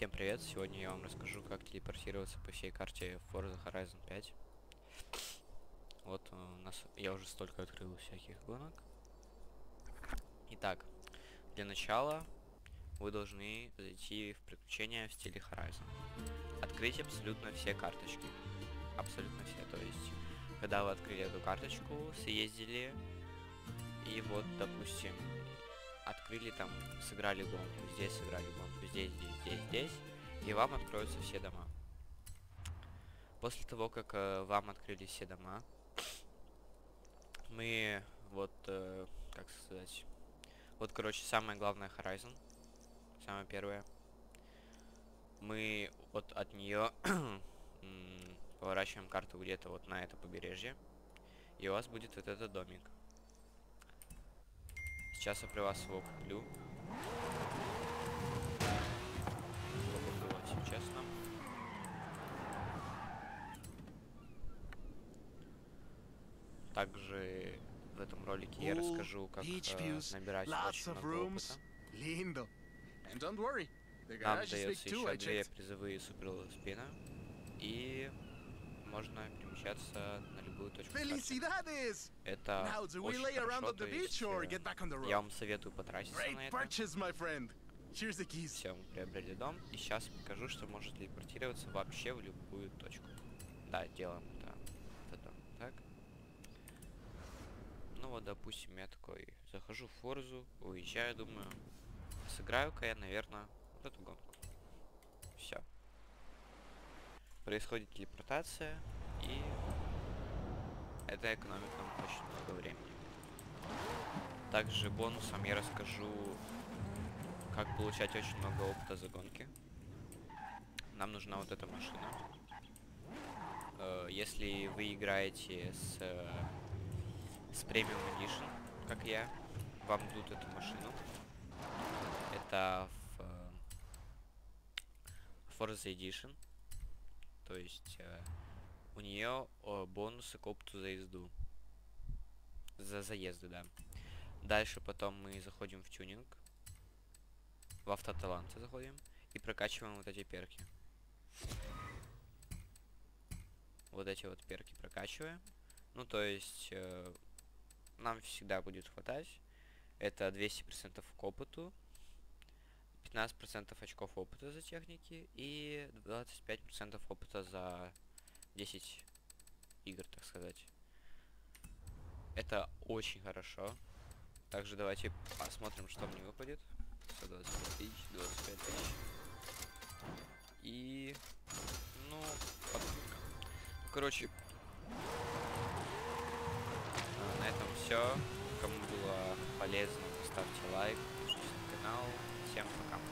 Всем привет! Сегодня я вам расскажу, как телепортироваться по всей карте Forza Horizon 5. Вот э, у нас я уже столько открыл всяких гонок. Итак, для начала вы должны зайти в приключения в стиле Horizon. Открыть абсолютно все карточки. Абсолютно все. То есть, когда вы открыли эту карточку, съездили, и вот, допустим, открыли там, сыграли гонку, здесь сыграли гонку, здесь, здесь, здесь, здесь, и вам откроются все дома. После того, как э, вам открыли все дома, мы вот, э, как сказать, вот, короче, самое главное Horizon, самое первое. Мы вот от нее поворачиваем карту где-то вот на это побережье, и у вас будет вот этот домик. Сейчас я при вас его куплю. Все честно. Также в этом ролике я расскажу, как э, набирать очень много опыта. Нам дается еще две призовые суперспина. И можно перемещаться на точку карты. Felicidades! Это Now, do we очень lay around хорошо, on то the beach есть, or э, get back on the я вам советую потратиться на Great это. purchase, my friend. Here's the keys. Все, мы приобрели дом. И сейчас покажу, что может телепортироваться вообще в любую точку. Да, делаем это. Это так. Ну вот, допустим, я такой захожу в Форзу, уезжаю, думаю, сыграю-ка я, наверное, вот эту гонку. Все. Происходит телепортация, и это экономит нам очень много времени. Также бонусом я расскажу, как получать очень много опыта за гонки. Нам нужна вот эта машина. Э, Если вы играете с, э, с Premium Edition, как я, вам дадут эту машину. Это в э, Forza Edition. То есть у нее бонусы к опыту за езду. За заезды, да. Дальше потом мы заходим в тюнинг. В автоталанты заходим и прокачиваем вот эти перки. Вот эти вот перки прокачиваем. Ну, то есть, э, нам всегда будет хватать. Это 200% к опыту, 15% очков опыта за техники и 25% опыта за 10 игр, так сказать. Это очень хорошо. Также давайте посмотрим, что мне выпадет. 125 тысяч, 25 тысяч. И... Ну, короче, на этом все. Кому было полезно, ставьте лайк, подпишитесь на канал. Всем пока.